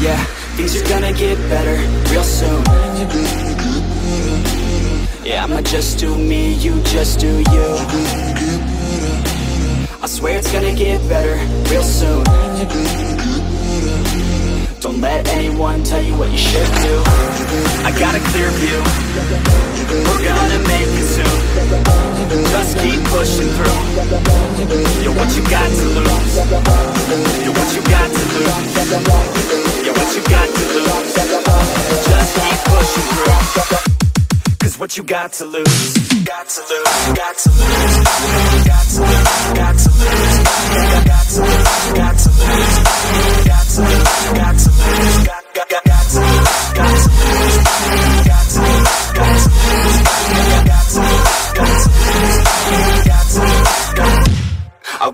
Yeah, things are gonna get better real soon. Yeah, I'ma just do me, you just do you. I swear it's gonna get better real soon. Don't let anyone tell you what you should do. I got a clear view. We're gonna make it soon Just keep pushing through. You're what you got to lose? You're what you got to lose? You're what you got to lose? Just keep pushing through. Cause what you got to lose? Got to lose, got to lose. Got to lose, got to lose. Got to lose, got to lose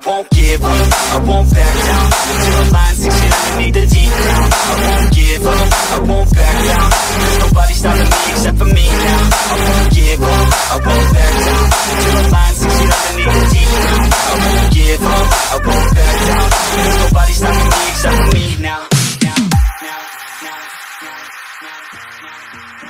won't give up, I won't back down. Till the line sinks in underneath the deep ground. I won't give up, I won't back down. There's nobody stopping me except for me now. I won't give up, I won't back down. Till the line sinks in underneath the deep ground. I won't give up, I won't back down. There's nobody stopping me except for me now. Now, now, now, now, now, now.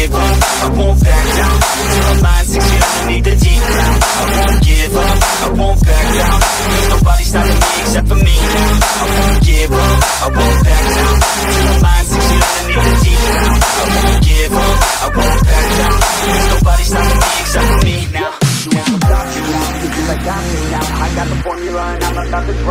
give up, I won't back down. Till the line six feet underneath the deep ground. I won't give up, I won't back down. There's nobody stopping me except for me I won't give up, I won't back down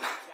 But